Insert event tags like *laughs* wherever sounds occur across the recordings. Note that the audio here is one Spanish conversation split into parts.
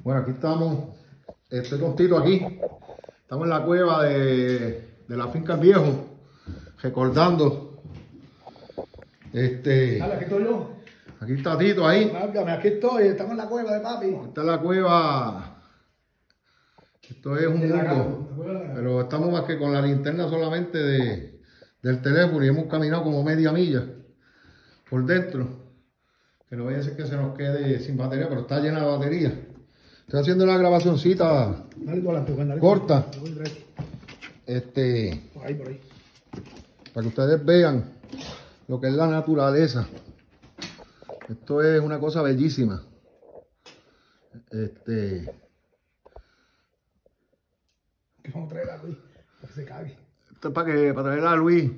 Bueno, aquí estamos, estoy con Tito aquí. Estamos en la cueva de, de la finca El Viejo, recordando. Este, Dale, aquí estoy yo. aquí está Tito ahí. Aquí estoy. Estamos en la cueva de papi. Esta es la cueva. Esto es un mundo. Pero estamos más que con la linterna solamente de, del teléfono y hemos caminado como media milla por dentro. Que no vaya a ser que se nos quede sin batería, pero está llena de batería. Estoy haciendo una grabacioncita Dale dale. Corta. Este, Por ahí, por ahí. para que ustedes vean lo que es la naturaleza. Esto es una cosa bellísima. Este, Que vamos a traer a Luis. Para que se cague. esto es para que para traer a Luis,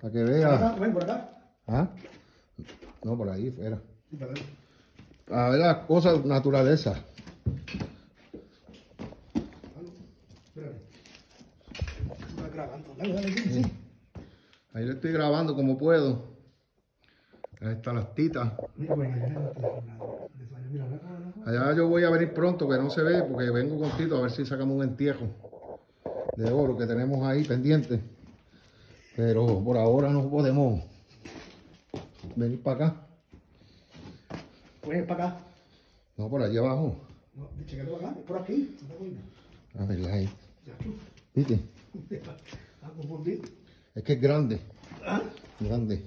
para que Por vea. acá, ven, por acá. ¿Ah? No, por ahí, fuera. Sí, para. A ver las cosas, naturaleza. Ahí le estoy grabando como puedo. Ahí están las titas. Allá yo voy a venir pronto, que no se ve, porque vengo con Tito a ver si sacamos un entierro de oro que tenemos ahí pendiente. Pero por ahora no podemos venir para acá. Ven para acá. No, por allí abajo. No, chequete acá. Por aquí. ¿No? A ver, ahí. ¿Viste? *laughs* Es que es grande. ¿Ah? Grande.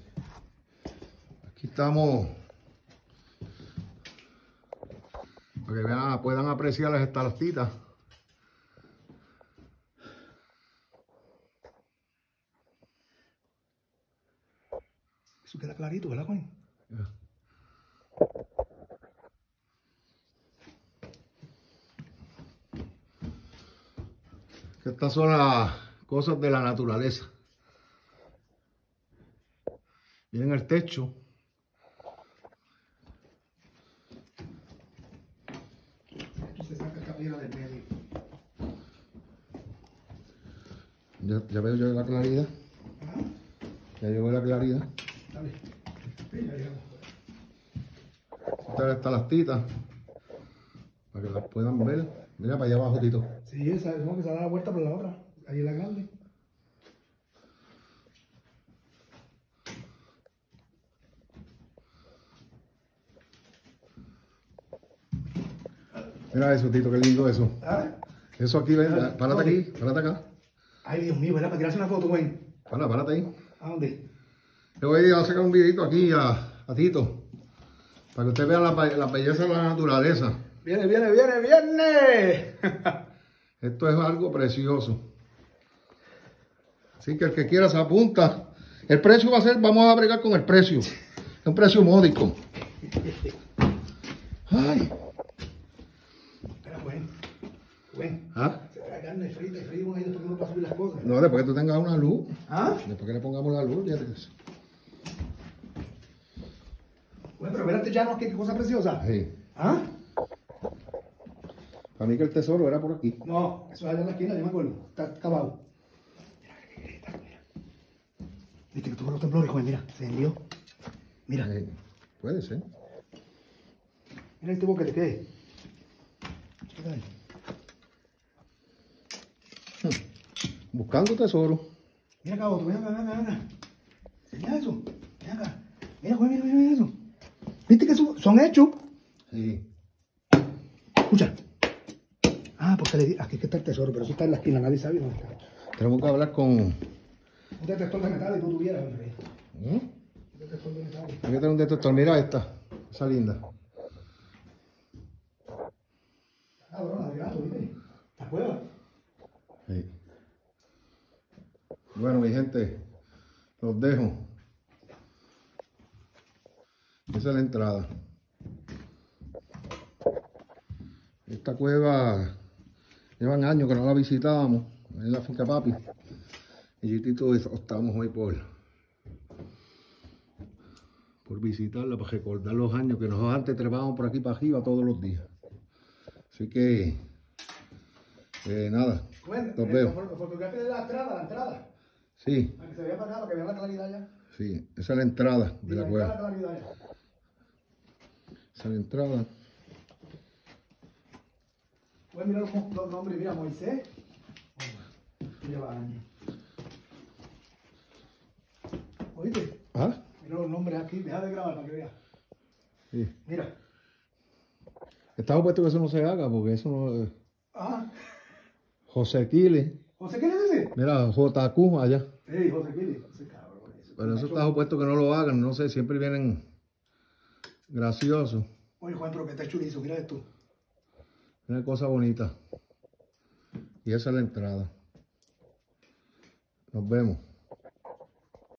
Aquí estamos. Para que vean, puedan apreciar las estalactitas. Eso queda clarito, ¿verdad, Juan? Que estas son las cosas de la naturaleza. Miren el techo. Esto se saca esta piedra del medio. Ya, ya veo yo la claridad. Ya veo la claridad. Dale. Sí, ya llegamos. Estas estalactitas. Para que las puedan ver. Mira para allá abajo, Tito. Sí, esa es que se da la vuelta por la otra. Ahí es la grande. Mira eso, Tito, qué lindo eso. ¿Ah? Eso aquí, ven, Ah, párate aquí, párate acá. Ay, Dios mío, ¿verdad? Para tirarse una foto, güey. Para, párate ahí. ¿A dónde? Yo voy a sacar un videito aquí a, a Tito. Para que usted vea la, be- la belleza de la naturaleza. Viene, viene, viene, viene. *laughs* Esto es algo precioso. Así que el que quiera se apunta. El precio va a ser, vamos a bregar con el precio. Es un precio módico. Ay, Espera, güey. Güey. ¿ah? Se trae carne frita y frío ahí después que uno para subir las cosas. No, después que tú tengas una luz. ¿Ah? Después que le pongamos la luz, fíjate. Bueno, pero espérate ya, ¿no? ¿Qué, qué cosa preciosa? Sí. ¿Ah? Para mí que el tesoro era por aquí. No, eso es allá en la esquina, yo me acuerdo. Está acabado. Mira, qué negrita, mira. Viste que tuvo los temblores, joven, mira, se envió. Mira, Eh, puede ser. mira este boquete, ¿qué es? Chécate ahí. Buscando tesoro. Mira acá otro, ven acá, ven acá, ven acá. Mira eso, ven acá. Mira, joven, mira, mira, mira eso. ¿Viste que son, hechos? Sí. Escucha. Ah, porque le aquí está el tesoro, pero eso está en la esquina, nadie sabe dónde está. Tenemos que hablar con. Un detector de metal y tú tuvieras, hombre. ¿Mm? Un detector de metal. Hay que tener un detector. Mira esta. Esa linda. Cabrón, de gato, ¿viste? ¿Te acuerdas? Sí. Bueno, mi gente, los dejo. Esa es la entrada. Esta cueva llevan años que no la visitábamos en la finca papi. Y Tito estamos hoy por, por visitarla, para recordar los años que nosotros antes trepábamos por aquí para arriba todos los días. Así que, eh, nada, Bueno, los veo. fo- Fotografía de la entrada, la entrada. Sí, Para que se vea para acá, para que vean la claridad ya. sí, esa es la entrada de la está cueva. Esa entrada. A mirar los, nombres. Mira, Moisés. Años. ¿Oíste? ¿Ah? Mira los nombres aquí. Deja de grabar para que veas. Sí. Mira. Estaba puesto que eso no se haga porque eso no. eh, Ah, José Kili. José, ¿qué le dice? Mira, JQ allá. Sí, José Kili. José, cabrón. ese Pero eso está supuesto que no lo hagan, no sé, siempre vienen graciosos. Oye, Juan, pero que está churizo. Mira esto. Una cosa bonita. Y esa es la entrada. Nos vemos.